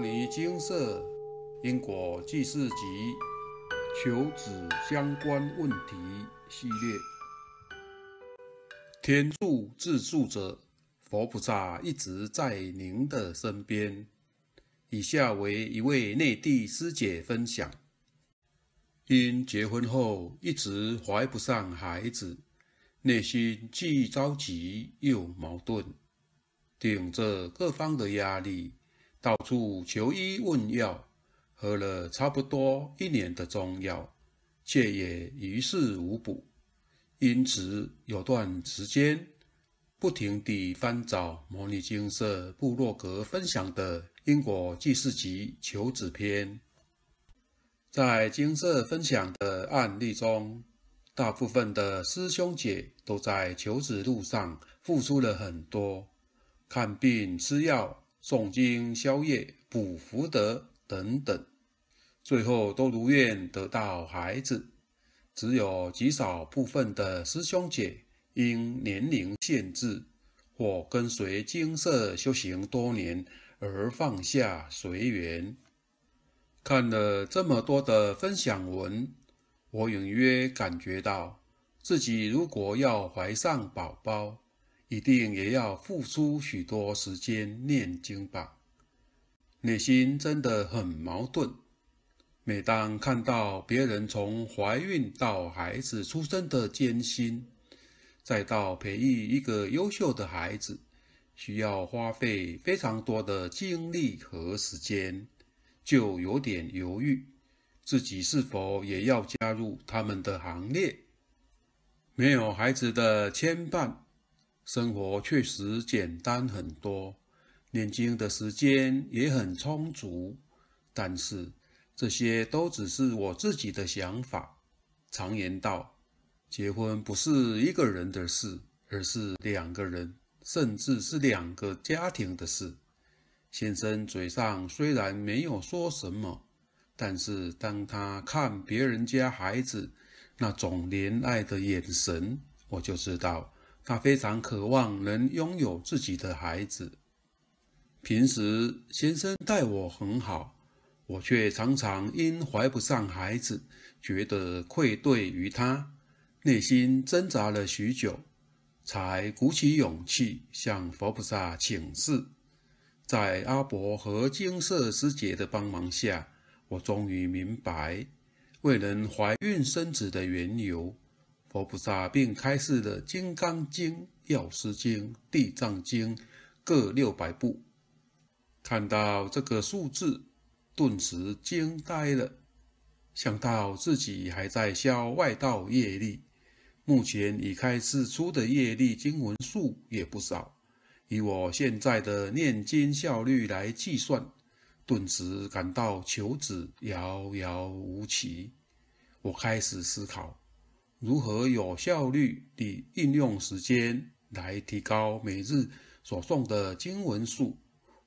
摩尼金色因果记事集求子相关问题系列。天助自助者，佛菩萨一直在您的身边。以下为一位内地师姐分享：因结婚后一直怀不上孩子，内心既着急又矛盾，顶着各方的压力。到处求医问药，喝了差不多一年的中药，却也于事无补。因此有段时间，不停地翻找模拟金色部落格分享的因果记事集求子篇。在金色分享的案例中，大部分的师兄姐都在求子路上付出了很多，看病吃药。诵经、宵夜、补福德等等，最后都如愿得到孩子。只有极少部分的师兄姐因年龄限制或跟随金色修行多年而放下随缘。看了这么多的分享文，我隐约感觉到自己如果要怀上宝宝。一定也要付出许多时间念经吧，内心真的很矛盾。每当看到别人从怀孕到孩子出生的艰辛，再到培育一个优秀的孩子，需要花费非常多的精力和时间，就有点犹豫，自己是否也要加入他们的行列？没有孩子的牵绊。生活确实简单很多，念经的时间也很充足，但是这些都只是我自己的想法。常言道，结婚不是一个人的事，而是两个人，甚至是两个家庭的事。先生嘴上虽然没有说什么，但是当他看别人家孩子那种怜爱的眼神，我就知道。他非常渴望能拥有自己的孩子。平时先生待我很好，我却常常因怀不上孩子，觉得愧对于他，内心挣扎了许久，才鼓起勇气向佛菩萨请示。在阿伯和金色师姐的帮忙下，我终于明白未能怀孕生子的缘由。佛菩萨并开示了《金刚经》《药师经》《地藏经》各六百部。看到这个数字，顿时惊呆了。想到自己还在消外道业力，目前已开示出的业力经文数也不少。以我现在的念经效率来计算，顿时感到求子遥遥无期。我开始思考。如何有效率地应用时间来提高每日所诵的经文数，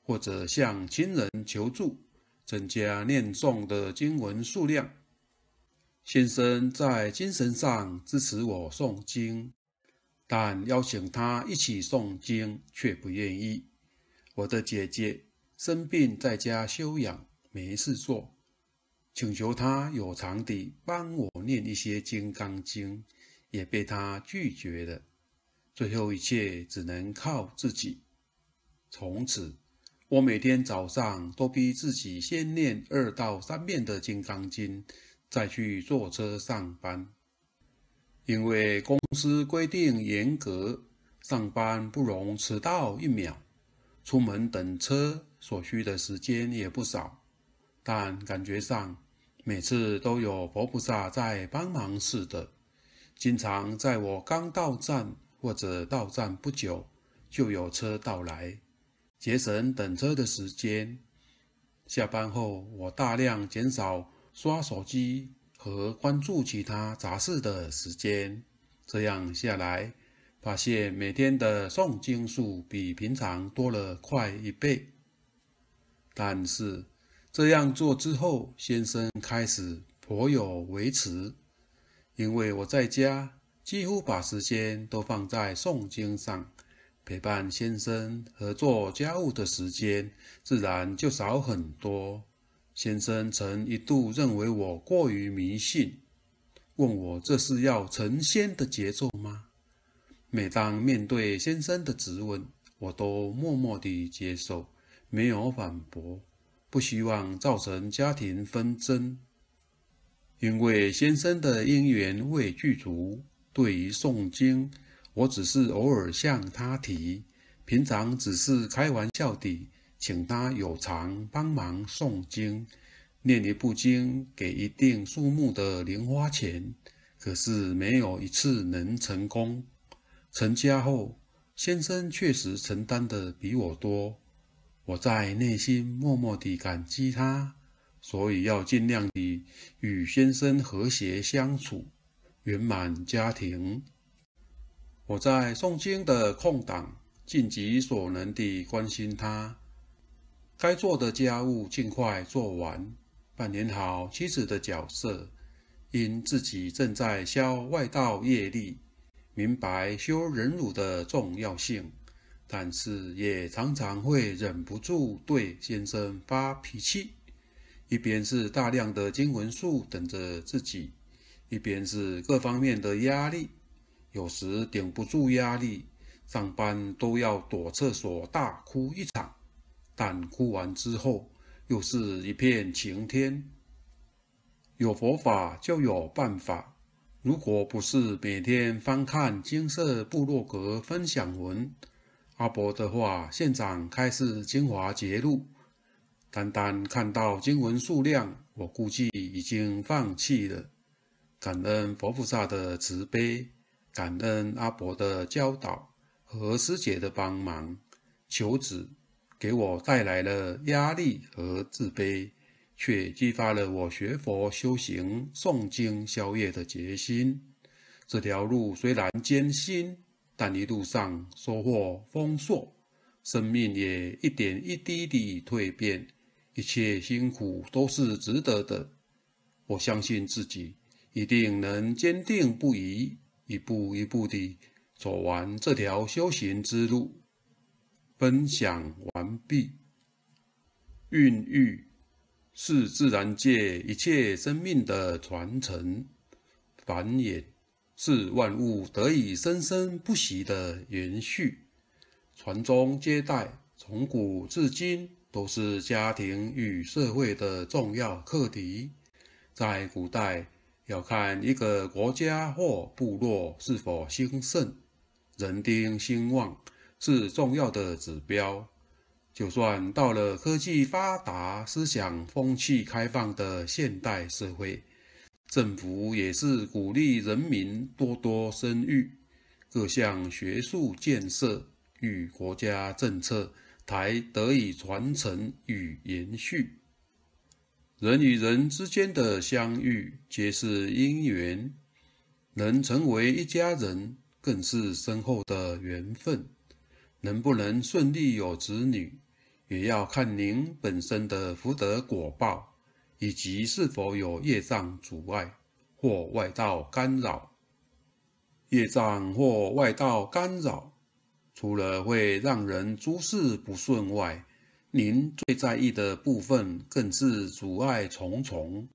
或者向亲人求助，增加念诵的经文数量？先生在精神上支持我诵经，但邀请他一起诵经却不愿意。我的姐姐生病在家休养，没事做。请求他有偿地帮我念一些《金刚经》，也被他拒绝了。最后一切只能靠自己。从此，我每天早上都逼自己先念二到三遍的《金刚经》，再去坐车上班。因为公司规定严格，上班不容迟到一秒，出门等车所需的时间也不少，但感觉上。每次都有佛菩萨在帮忙似的，经常在我刚到站或者到站不久，就有车到来，节省等车的时间。下班后，我大量减少刷手机和关注其他杂事的时间。这样下来，发现每天的诵经数比平常多了快一倍。但是，这样做之后，先生开始颇有维持，因为我在家几乎把时间都放在诵经上，陪伴先生和做家务的时间自然就少很多。先生曾一度认为我过于迷信，问我这是要成仙的节奏吗？每当面对先生的质问，我都默默地接受，没有反驳，不希望造成家庭纷争。因为先生的因缘未具足，对于诵经，我只是偶尔向他提，平常只是开玩笑地请他有偿帮忙诵经，念一部经给一定数目的零花钱，可是没有一次能成功。成家后，先生确实承担的比我多，我在内心默默地感激他。所以要尽量地与先生和谐相处，圆满家庭。我在诵经的空档，尽己所能地关心他，该做的家务尽快做完，扮演好妻子的角色。因自己正在消外道业力，明白修忍辱的重要性，但是也常常会忍不住对先生发脾气。一边是大量的经文数等着自己，一边是各方面的压力，有时顶不住压力，上班都要躲厕所大哭一场，但哭完之后又是一片晴天。有佛法就有办法，如果不是每天翻看金色部落格分享文，阿伯的话现场开示精华节录。单单看到经文数量，我估计已经放弃了。感恩佛菩萨的慈悲，感恩阿伯的教导和师姐的帮忙，求子给我带来了压力和自卑，却激发了我学佛修行、诵经消业的决心。这条路虽然艰辛，但一路上收获丰硕，生命也一点一滴地蜕变。一切辛苦都是值得的，我相信自己一定能坚定不移，一步一步地走完这条修行之路。分享完毕。孕育是自然界一切生命的传承，繁衍是万物得以生生不息的延续，传宗接代，从古至今。都是家庭与社会的重要课题。在古代，要看一个国家或部落是否兴盛、人丁兴旺，是重要的指标。就算到了科技发达、思想风气开放的现代社会，政府也是鼓励人民多多生育，各项学术建设与国家政策。才得以传承与延续。人与人之间的相遇，皆是因缘；能成为一家人，更是深厚的缘分。能不能顺利有子女，也要看您本身的福德果报，以及是否有业障阻碍或外道干扰。业障或外道干扰。除了会让人诸事不顺外，您最在意的部分更是阻碍重重。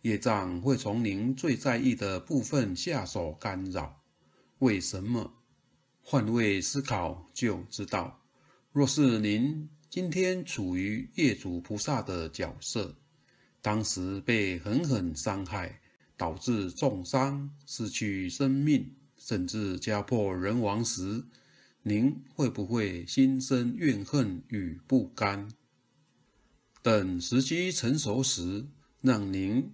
业障会从您最在意的部分下手干扰，为什么？换位思考就知道。若是您今天处于业主菩萨的角色，当时被狠狠伤害，导致重伤、失去生命，甚至家破人亡时，您会不会心生怨恨与不甘？等时机成熟时，让您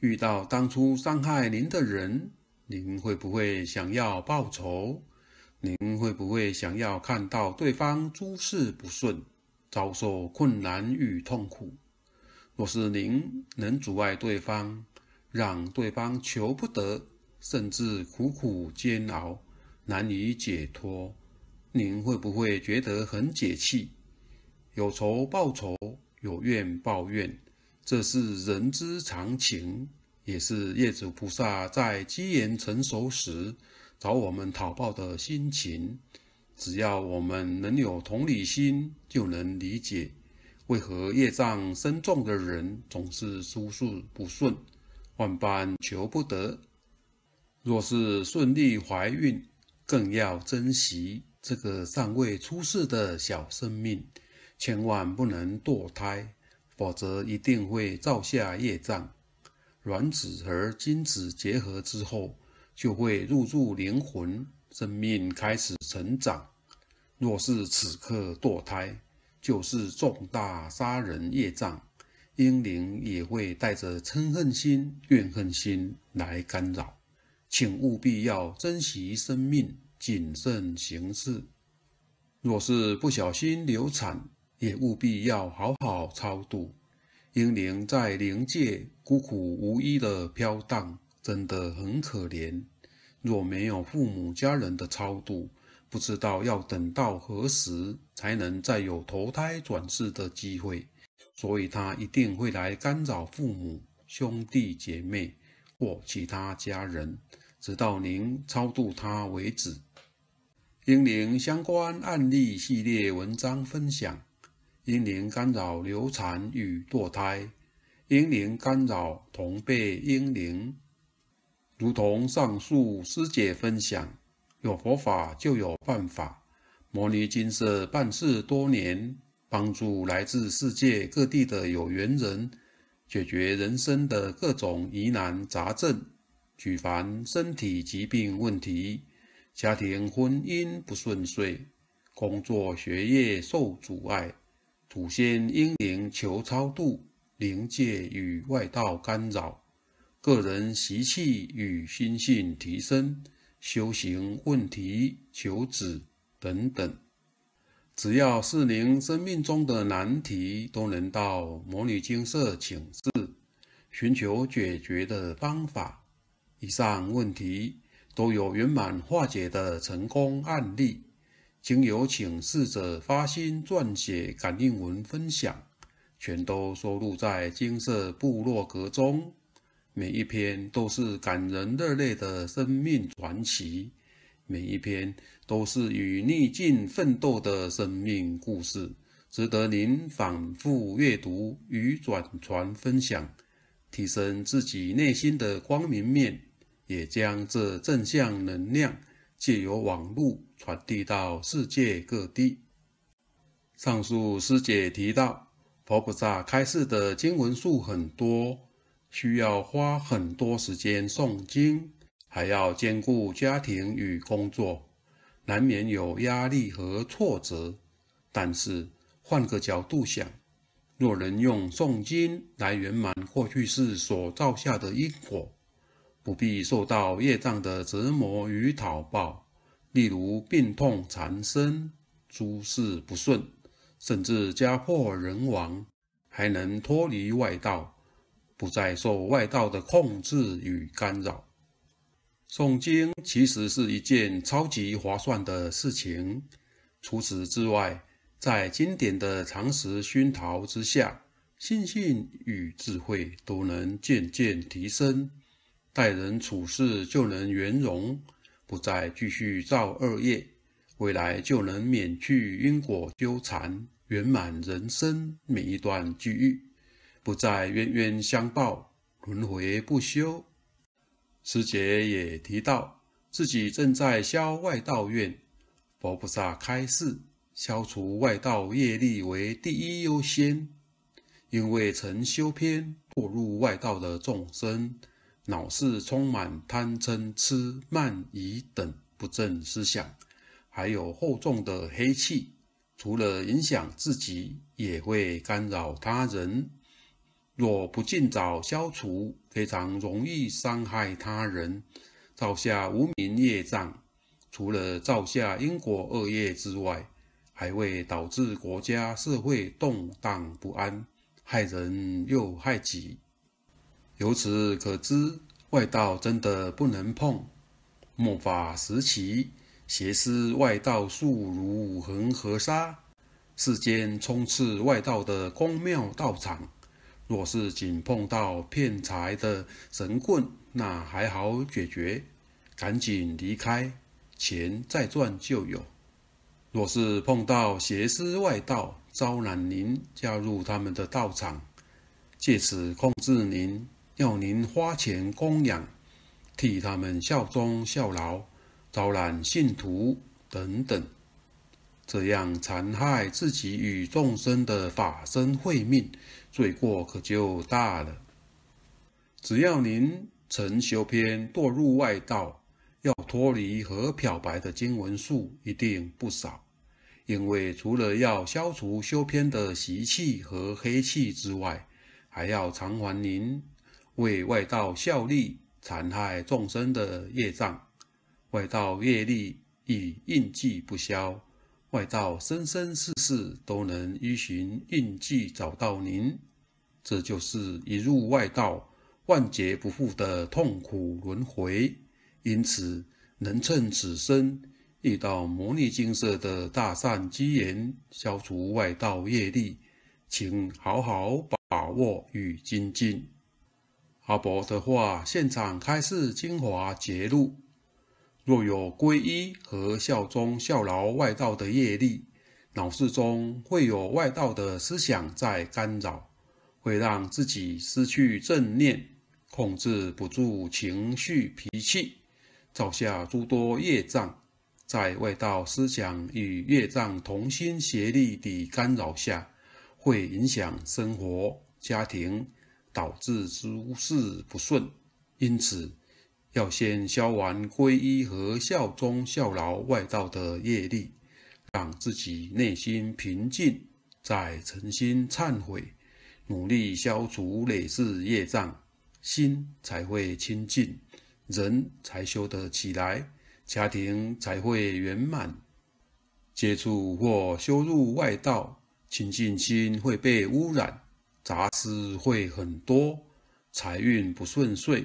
遇到当初伤害您的人，您会不会想要报仇？您会不会想要看到对方诸事不顺，遭受困难与痛苦？若是您能阻碍对方，让对方求不得，甚至苦苦煎熬，难以解脱。您会不会觉得很解气？有仇报仇，有怨报怨，这是人之常情，也是业主菩萨在机缘成熟时找我们讨报的心情。只要我们能有同理心，就能理解为何业障深重的人总是诸事不顺，万般求不得。若是顺利怀孕，更要珍惜这个尚未出世的小生命，千万不能堕胎，否则一定会造下业障。卵子和精子结合之后，就会入住灵魂。生命开始成长，若是此刻堕胎，就是重大杀人业障，英灵也会带着嗔恨心、怨恨心来干扰，请务必要珍惜生命，谨慎行事。若是不小心流产，也务必要好好超度。英灵在灵界孤苦无依的飘荡，真的很可怜。若没有父母家人的超度，不知道要等到何时才能再有投胎转世的机会，所以他一定会来干扰父母、兄弟姐妹或其他家人，直到您超度他为止。英灵相关案例系列文章分享：英灵干扰流产与堕胎，英灵干扰同辈英灵。如同上述师姐分享，有佛法就有办法。摩尼金色办事多年，帮助来自世界各地的有缘人解决人生的各种疑难杂症，举凡身体疾病问题、家庭婚姻不顺遂、工作学业受阻碍、祖先英灵求超度、灵界与外道干扰。个人习气与心性提升、修行问题求子等等，只要是您生命中的难题，都能到魔女精舍请示，寻求解决的方法。以上问题都有圆满化解的成功案例，经由请示者发心撰写感应文分享，全都收录在金色部落格中。每一篇都是感人热泪的生命传奇，每一篇都是与逆境奋斗的生命故事，值得您反复阅读与转传分享，提升自己内心的光明面，也将这正向能量借由网络传递到世界各地。上述师姐提到，佛菩萨开示的经文数很多。需要花很多时间诵经，还要兼顾家庭与工作，难免有压力和挫折。但是换个角度想，若能用诵经来圆满过去世所造下的因果，不必受到业障的折磨与讨报，例如病痛缠身、诸事不顺，甚至家破人亡，还能脱离外道。不再受外道的控制与干扰。诵经其实是一件超级划算的事情。除此之外，在经典的常识熏陶之下，心性与智慧都能渐渐提升，待人处事就能圆融，不再继续造恶业，未来就能免去因果纠缠，圆满人生每一段际遇。不再冤冤相报，轮回不休。师姐也提到，自己正在消外道愿，佛菩萨开示，消除外道业力为第一优先。因为曾修偏堕入外道的众生，脑是充满贪嗔痴慢疑等不正思想，还有厚重的黑气，除了影响自己，也会干扰他人。若不尽早消除，非常容易伤害他人，造下无名业障。除了造下因果恶业之外，还会导致国家社会动荡不安，害人又害己。由此可知，外道真的不能碰。末法时期，邪思外道术如恒河沙，世间充斥外道的宫庙道场。若是仅碰到骗财的神棍，那还好解决，赶紧离开，钱再赚就有。若是碰到邪师外道招揽您加入他们的道场，借此控制您，要您花钱供养，替他们效忠效劳，招揽信徒等等，这样残害自己与众生的法身慧命，罪过可就大了。只要您曾修偏堕入外道，要脱离和漂白的经文数一定不少。因为除了要消除修偏的习气和黑气之外，还要偿还您为外道效力、残害众生的业障。外道业力以印记不消，外道生生世世都能依循印记找到您。这就是一入外道。万劫不复的痛苦轮回，因此能趁此生遇到摩尼金色的大善机缘，消除外道业力，请好好把握与精进。阿伯的话，现场开示精华节录：若有皈依和效忠效劳外道的业力，脑室中会有外道的思想在干扰，会让自己失去正念。控制不住情绪脾气，造下诸多业障，在外道思想与业障同心协力的干扰下，会影响生活家庭，导致诸事不顺。因此，要先消完皈依和效忠效劳外道的业力，让自己内心平静，再诚心忏悔，努力消除累世业障。心才会清净，人才修得起来，家庭才会圆满。接触或修入外道，清净心会被污染，杂事会很多，财运不顺遂，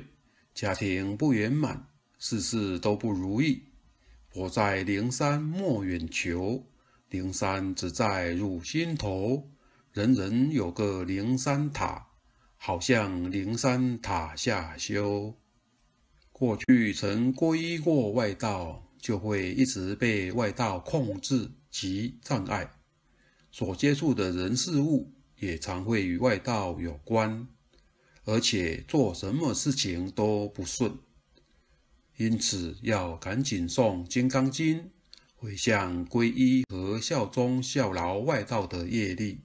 家庭不圆满，事事都不如意。我在灵山莫远求，灵山只在汝心头，人人有个灵山塔。好像灵山塔下修，过去曾皈依过外道，就会一直被外道控制及障碍，所接触的人事物也常会与外道有关，而且做什么事情都不顺，因此要赶紧诵《金刚经》，回向皈依和效忠效劳外道的业力，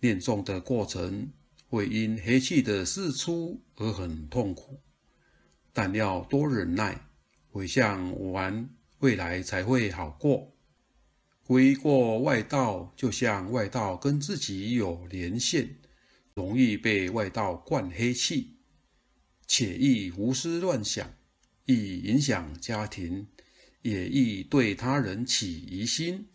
念诵的过程。会因黑气的释出而很痛苦，但要多忍耐，回向完，未来才会好过。归过外道，就像外道跟自己有连线，容易被外道灌黑气，且易胡思乱想，易影响家庭，也易对他人起疑心。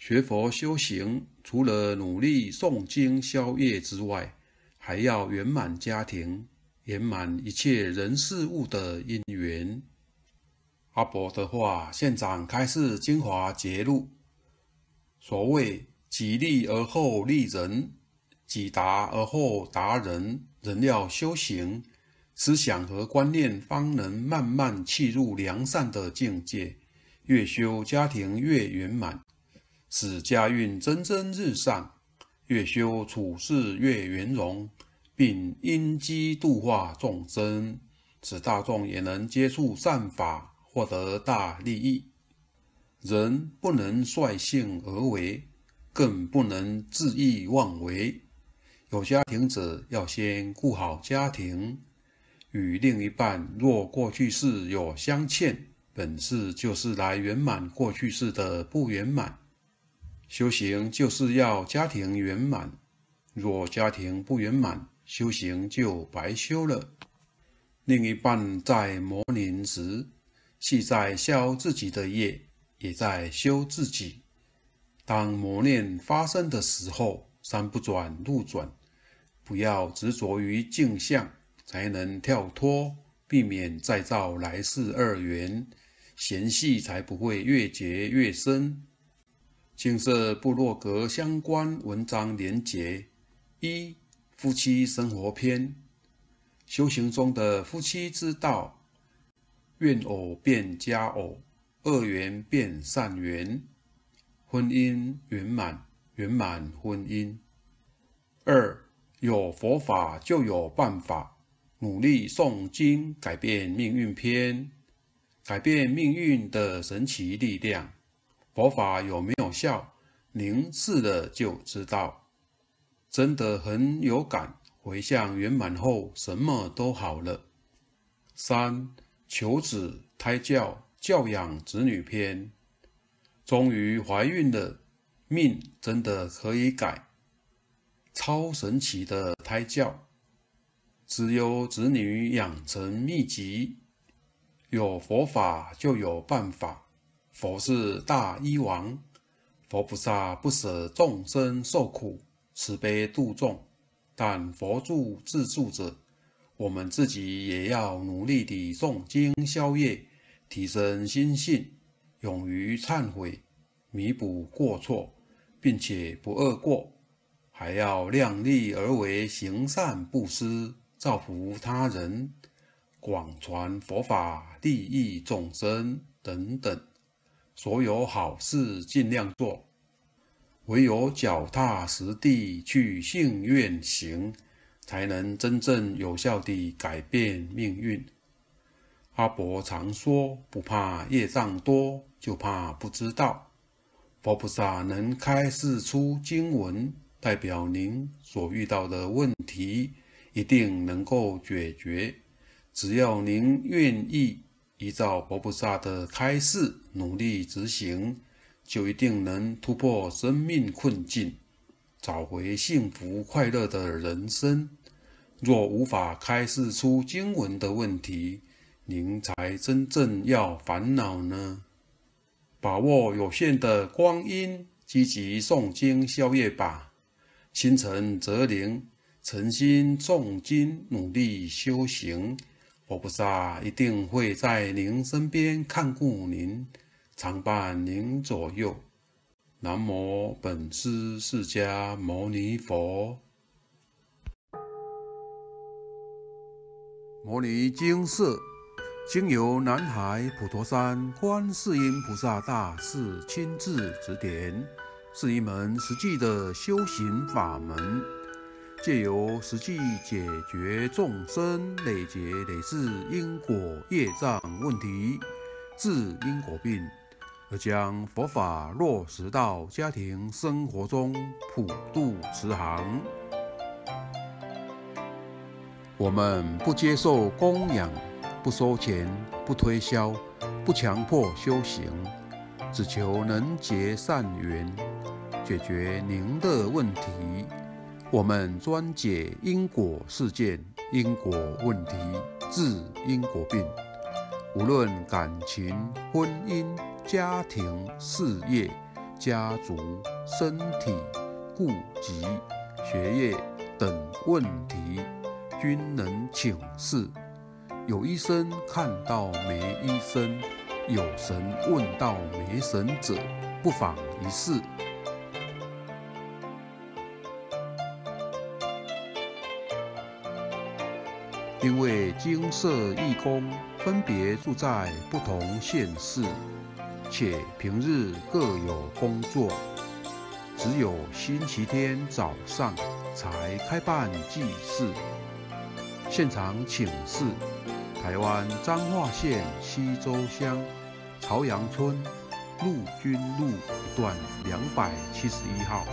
学佛修行，除了努力诵经消业之外，还要圆满家庭，圆满一切人事物的因缘。阿伯的话，现场开示精华节录。所谓“己利而后利人，己达而后达人”，人要修行，思想和观念方能慢慢契入良善的境界。越修家庭越圆满，使家运蒸蒸日上。越修处事越圆融，并因机度化众生，使大众也能接触善法，获得大利益。人不能率性而为，更不能恣意妄为。有家庭者要先顾好家庭，与另一半若过去世有相欠，本事就是来圆满过去世的不圆满。修行就是要家庭圆满，若家庭不圆满，修行就白修了。另一半在磨练时，系在消自己的业，也在修自己。当磨练发生的时候，山不转路转，不要执着于镜像，才能跳脱，避免再造来世二元，嫌隙才不会越结越深。青色部落格相关文章连结：一、夫妻生活篇，修行中的夫妻之道，怨偶变佳偶，恶缘变善缘。婚姻圆满，圆满婚姻。二有佛法就有办法，努力诵经改变命运篇，改变命运的神奇力量。佛法有没有效？您试了就知道，真的很有感。回向圆满后，什么都好了。三求子胎教教养子女篇，终于怀孕了，命真的可以改。超神奇的胎教，只有子女养成秘籍，有佛法就有办法。佛是大医王，佛菩萨不舍众生受苦，慈悲度众。但佛助自助者，我们自己也要努力地诵经消业，提升心性，勇于忏悔，弥补过错，并且不恶过，还要量力而为，行善布施，造福他人，广传佛法，利益众生等等，所有好事尽量做。唯有脚踏实地去信愿行，才能真正有效地改变命运。阿伯常说：“不怕业障多，就怕不知道。”佛菩萨能开示出经文，代表您所遇到的问题一定能够解决。只要您愿意依照佛菩萨的开示努力执行。就一定能突破生命困境，找回幸福快乐的人生。若无法开示出经文的问题，您才真正要烦恼呢。把握有限的光阴，积极诵经消业吧。心诚则灵，诚心诵经，努力修行，佛菩萨一定会在您身边看顾您。常伴您左右。南无本师释迦牟尼佛。摩尼经色，经由南海普陀山观世音菩萨大士亲自指点，是一门实际的修行法门，借由实际解决众生累劫累世因果业障问题，治因果病。而将佛法落实到家庭生活中，普度慈航。我们不接受供养，不收钱，不推销，不强迫修行，只求能结善缘，解决您的问题。我们专解因果事件、因果问题，治因果病。无论感情、婚姻。家庭、事业、家族、身体、顾及、学业等问题，均能请示。有医生看到没医生，有神问道没神者，不妨一试。因为金色义工分别住在不同县市。且平日各有工作，只有星期天早上才开办祭祀。现场请示：台湾彰化县西周乡朝阳村陆军路段两百七十一号。